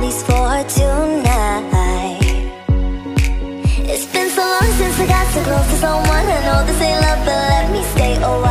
least for tonight. It's been so long since I got so close to someone. I know this ain't love, but let me stay a